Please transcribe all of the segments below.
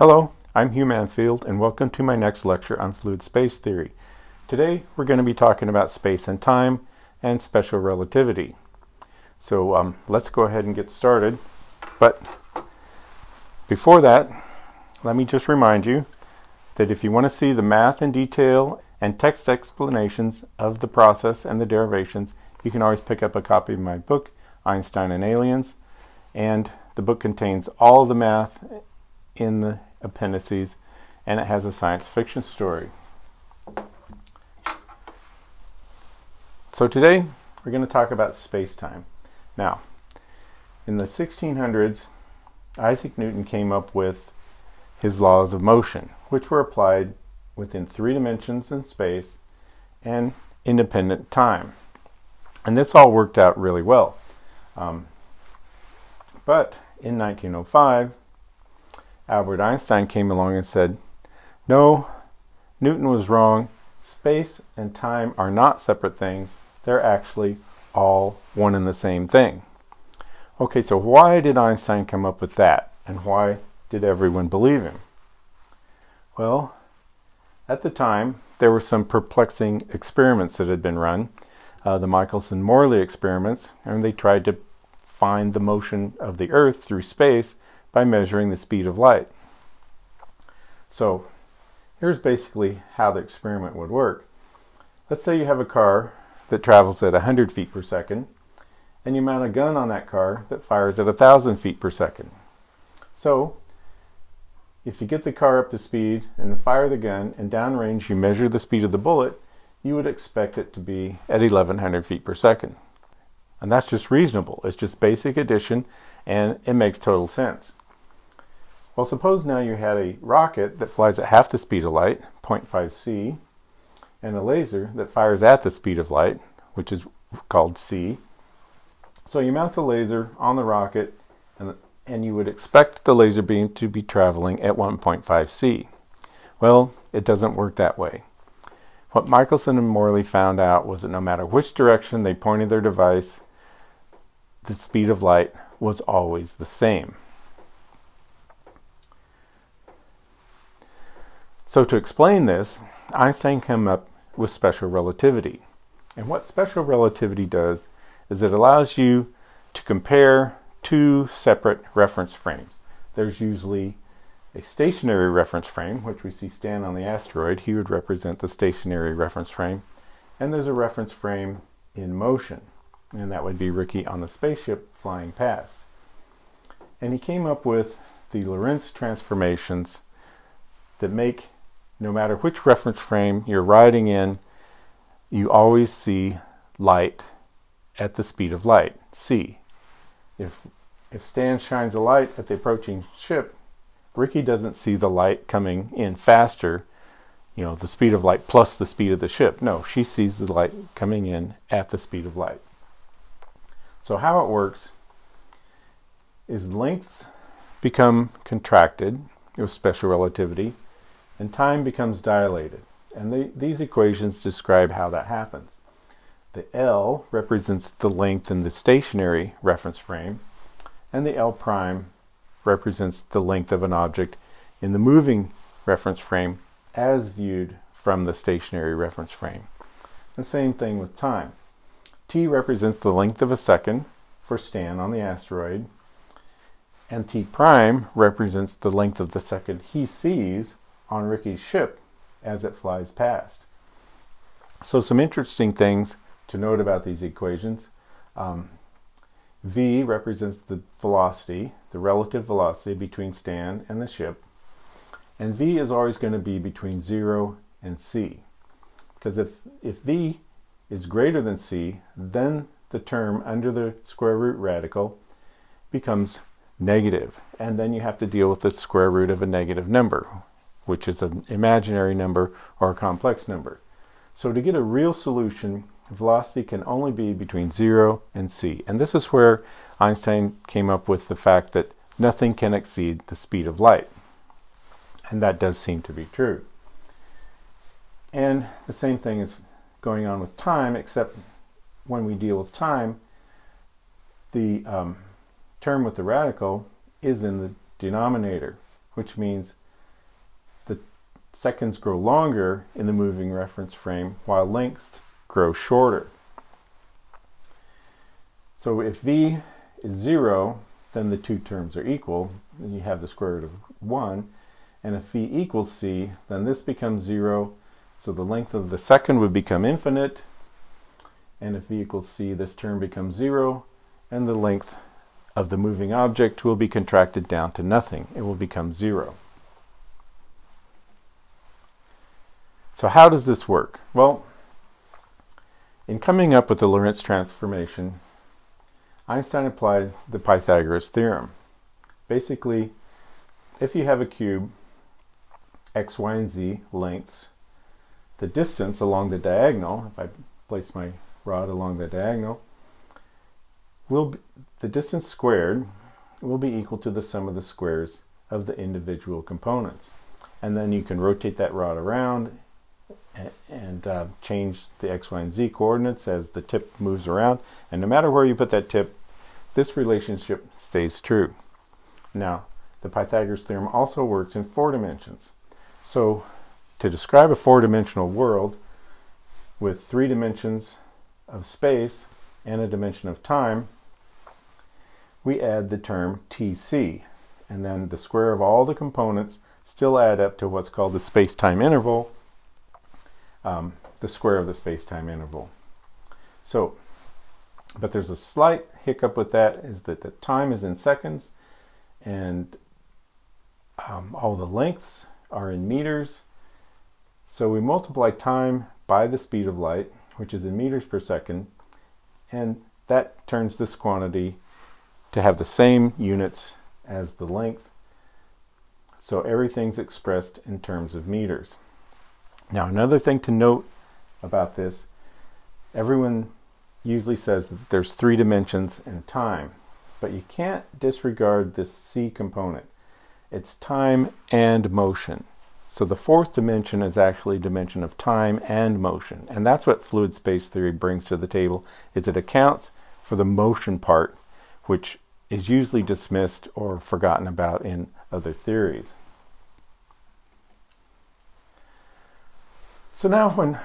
Hello, I'm Hugh Mannfield, and welcome to my next lecture on fluid space theory. Today, we're going to be talking about space and time and special relativity. So um, let's go ahead and get started. But before that, let me just remind you that if you want to see the math in detail and text explanations of the process and the derivations, you can always pick up a copy of my book, Einstein and Aliens. And the book contains all the math in the appendices and it has a science fiction story. So today we're going to talk about space-time. Now, in the 1600s, Isaac Newton came up with his laws of motion, which were applied within three dimensions in space and independent time. And this all worked out really well. Um, but in 1905, Albert Einstein came along and said, No, Newton was wrong. Space and time are not separate things, they're actually all one and the same thing. Okay, so why did Einstein come up with that? And why did everyone believe him? Well, at the time, there were some perplexing experiments that had been run, uh, the Michelson-Morley experiments, and they tried to find the motion of the Earth through space by measuring the speed of light. So here's basically how the experiment would work. Let's say you have a car that travels at 100 feet per second, and you mount a gun on that car that fires at 1,000 feet per second. So if you get the car up to speed and fire the gun, and downrange you measure the speed of the bullet, you would expect it to be at 1100 feet per second. And that's just reasonable. It's just basic addition and it makes total sense. Well, suppose now you had a rocket that flies at half the speed of light, 0.5 c, and a laser that fires at the speed of light, which is called c. So you mount the laser on the rocket, and, and you would expect the laser beam to be traveling at 1.5 c. Well, it doesn't work that way. What Michelson and Morley found out was that no matter which direction they pointed their device, the speed of light was always the same. So to explain this, Einstein came up with special relativity. And what special relativity does is it allows you to compare two separate reference frames. There's usually a stationary reference frame, which we see Stan on the asteroid. He would represent the stationary reference frame. And there's a reference frame in motion, and that would be Ricky on the spaceship flying past. And he came up with the Lorentz transformations that make no matter which reference frame you're riding in, you always see light at the speed of light, c. If, if Stan shines a light at the approaching ship, Ricky doesn't see the light coming in faster, you know, the speed of light plus the speed of the ship. No, she sees the light coming in at the speed of light. So how it works is lengths become contracted with special relativity and time becomes dilated. And they, these equations describe how that happens. The L represents the length in the stationary reference frame, and the L prime represents the length of an object in the moving reference frame as viewed from the stationary reference frame. The same thing with time. T represents the length of a second for Stan on the asteroid, and T prime represents the length of the second he sees on Ricky's ship as it flies past. So some interesting things to note about these equations. Um, v represents the velocity, the relative velocity between Stan and the ship. And v is always going to be between 0 and c. Because if, if v is greater than c, then the term under the square root radical becomes negative. And then you have to deal with the square root of a negative number, which is an imaginary number or a complex number. So to get a real solution, velocity can only be between 0 and c. And this is where Einstein came up with the fact that nothing can exceed the speed of light. And that does seem to be true. And the same thing is going on with time, except when we deal with time, the um, term with the radical is in the denominator, which means seconds grow longer in the moving reference frame while lengths grow shorter. So if v is 0, then the two terms are equal. Then you have the square root of 1. And if v equals c, then this becomes 0. So the length of the second would become infinite. And if v equals c, this term becomes 0. And the length of the moving object will be contracted down to nothing. It will become 0. So how does this work? Well, in coming up with the Lorentz transformation, Einstein applied the Pythagoras theorem. Basically, if you have a cube, x, y, and z lengths, the distance along the diagonal, if I place my rod along the diagonal, will be, the distance squared will be equal to the sum of the squares of the individual components. And then you can rotate that rod around and uh, change the x, y, and z coordinates as the tip moves around. And no matter where you put that tip, this relationship stays true. Now, the Pythagoras theorem also works in four dimensions. So, to describe a four-dimensional world with three dimensions of space and a dimension of time, we add the term TC, and then the square of all the components still add up to what's called the space-time interval, um, the square of the space-time interval. So but there's a slight hiccup with that is that the time is in seconds and um, all the lengths are in meters. So we multiply time by the speed of light, which is in meters per second, and that turns this quantity to have the same units as the length. So everything's expressed in terms of meters. Now another thing to note about this, everyone usually says that there's three dimensions in time, but you can't disregard this C component. It's time and motion. So the fourth dimension is actually dimension of time and motion. And that's what fluid space theory brings to the table, is it accounts for the motion part, which is usually dismissed or forgotten about in other theories. So now when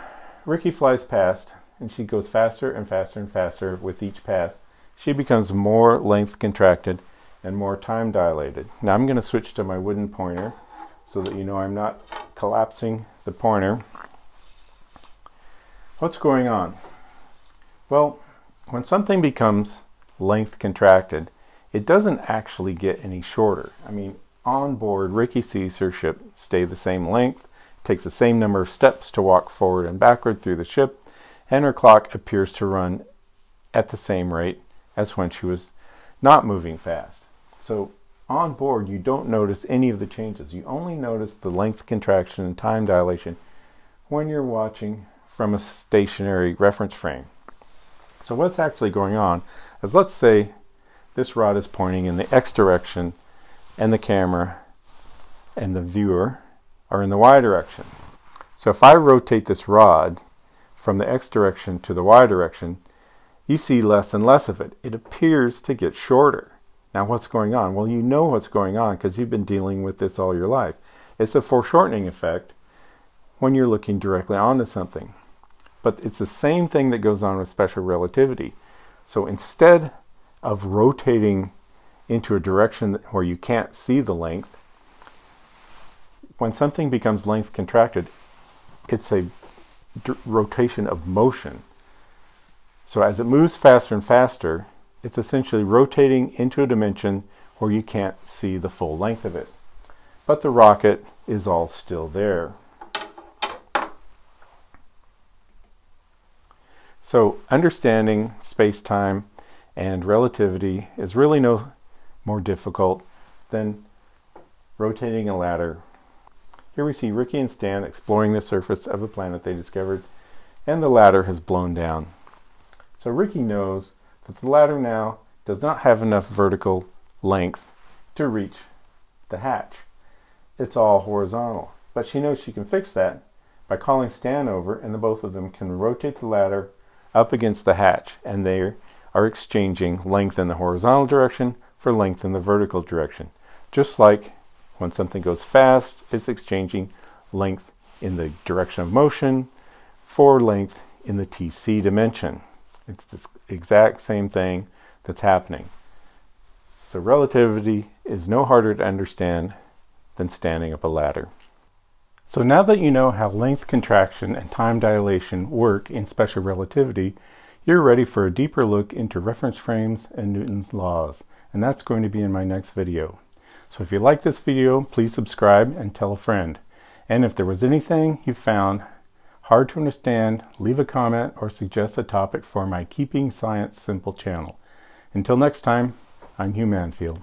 Ricky flies past, and she goes faster and faster and faster with each pass. She becomes more length contracted and more time dilated. Now I'm going to switch to my wooden pointer so that you know I'm not collapsing the pointer. What's going on? Well, when something becomes length contracted, it doesn't actually get any shorter. I mean, on board, Ricky sees her ship stay the same length, takes the same number of steps to walk forward and backward through the ship, and her clock appears to run at the same rate as when she was not moving fast. So on board, you don't notice any of the changes. You only notice the length contraction and time dilation when you're watching from a stationary reference frame. So what's actually going on is let's say this rod is pointing in the x direction and the camera and the viewer are in the y direction. So if I rotate this rod from the x direction to the y direction, you see less and less of it. It appears to get shorter. Now what's going on? Well, you know what's going on because you've been dealing with this all your life. It's a foreshortening effect when you're looking directly onto something. But it's the same thing that goes on with special relativity. So instead of rotating into a direction where you can't see the length, when something becomes length contracted, it's a rotation of motion. So as it moves faster and faster, it's essentially rotating into a dimension where you can't see the full length of it. But the rocket is all still there. So understanding space-time and relativity is really no more difficult than rotating a ladder here we see Ricky and Stan exploring the surface of a planet they discovered, and the ladder has blown down. So Ricky knows that the ladder now does not have enough vertical length to reach the hatch. It's all horizontal. But she knows she can fix that by calling Stan over, and the both of them can rotate the ladder up against the hatch, and they are exchanging length in the horizontal direction for length in the vertical direction. Just like when something goes fast, it's exchanging length in the direction of motion for length in the TC dimension. It's the exact same thing that's happening. So relativity is no harder to understand than standing up a ladder. So now that you know how length contraction and time dilation work in special relativity, you're ready for a deeper look into reference frames and Newton's laws, and that's going to be in my next video. So if you like this video, please subscribe and tell a friend. And if there was anything you found hard to understand, leave a comment or suggest a topic for my Keeping Science Simple channel. Until next time, I'm Hugh Mannfield.